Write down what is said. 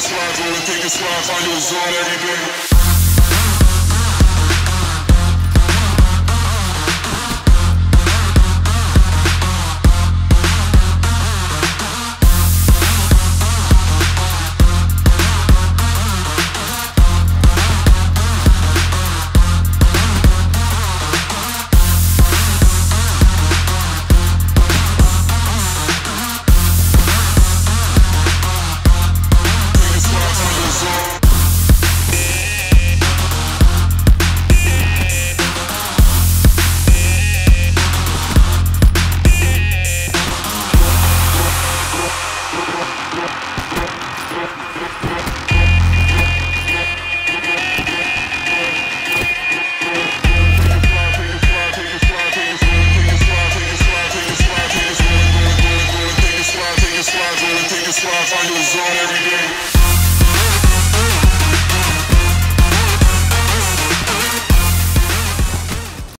it slow, go and take it slow, find your zone every day. on every day.